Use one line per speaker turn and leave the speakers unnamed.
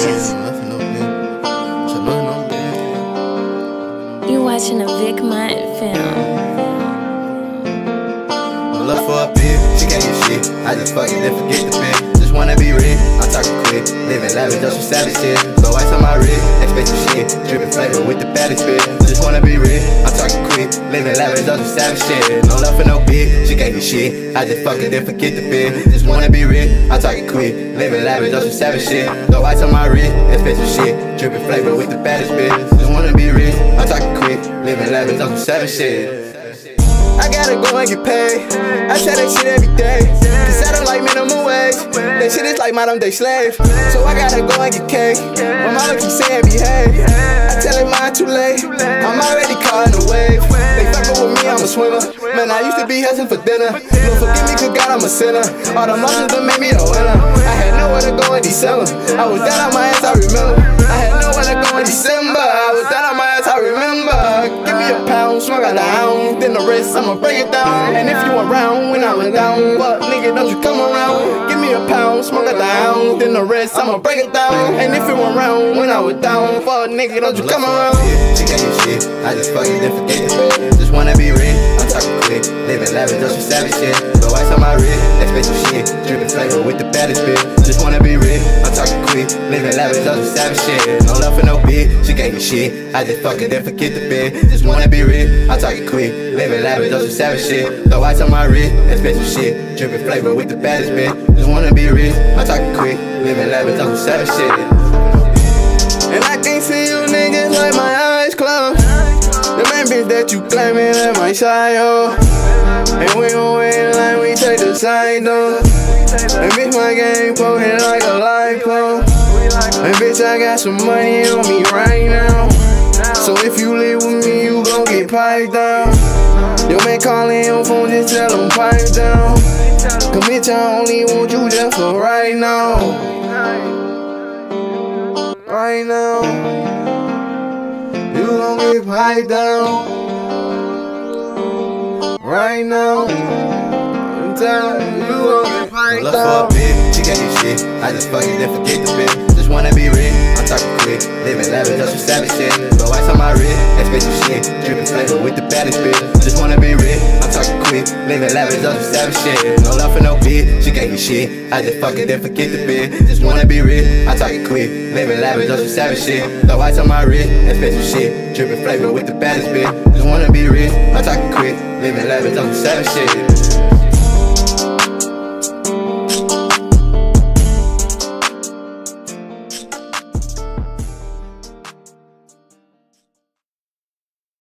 Productions. You watching a VickMont film.
No love for a bitch, she can't get shit. I just fuck it then forget the pen. Just wanna be rich, I'm talking quick. Living lavish, just some savage shit. So ice on my wrist, expensive shit. Dripping flavor with the baddest bitch. Just wanna be Living lavish, just some savage shit. No love for no bitch, she can't shit. I just fucking then forget the bitch. Just wanna be rich, I talk talking quick. Living lavish, just some savage shit. So ice on my wrist, expensive shit. Dripping flavor with the baddest bitch. Just wanna be rich, I talk talking quick. Living lavish, just some savage shit. I gotta go and get paid. I say that shit every day. Cause I don't like minimum wage. That shit is like modern day slave. So I gotta go and get cake. My mama keep saying behave. I tell her mine too late. I'm already caught in swimmer. Man, I used to be hustling for dinner. Lord forgive me, cause God, I'm a sinner. All the losses that made me the winner. I had nowhere to go in December. I was down on my ass, I remember. I had nowhere to go in December. I was down on my ass, I remember. Give me a pound, smoke out the ounce. Then the rest, I'ma break it down. And if you around when I was down, fuck nigga, don't you come around. Give me a pound, smoke out the ounce. Then the rest, I'ma break it down. And if you around when I was down, fuck nigga, don't you come around. She can't get shit, I just fucking didn't forget the shit. But ice on my wrist, expensive shit. Dripping flavor with the baddest bitch. Just wanna be rich, I'm talking quick. Living lavish, just some savage shit. No love for no bitch, she can't get shit. I just fucking didn't forget the bitch. Just wanna be rich, I'm talking quick. Living lavish, just some savage shit. Throw ice on my wrist, expensive shit. Dripping flavor with the baddest bitch. Just wanna be rich, I'm talking quick. Living lavish, just some savage shit. You claiming at my side, oh. And we gon' wait like we take the side, though. And bitch, my game poking like a light pole. And bitch, I got some money on me right now. So if you live with me, you gon' get piped down. Your man calling your phone, just tell him pipe down. Cause bitch, I only want you just for right now. Right now. You gon' get piped down. Right now. I'm telling you, get piped
Look for a bitch, she can't get shit. I just fucking then forget the bitch. Just wanna be rich, I'm talking quick. Living lavish, just some savage shit. So ice on my wrist, expensive shit. Dripping flavor with the baddest bitch. Living lavish, just some savage shit. No love for no bitch, she can't get shit. I just fucking then forget the bitch. Just wanna be rich, I'm talking quick. Living lavish, just some savage shit. So ice on my wrist, expensive shit. Dripping flavor with the baddest bitch. Just wanna be rich, I'm talking quick. Living lavish, just some savage shit.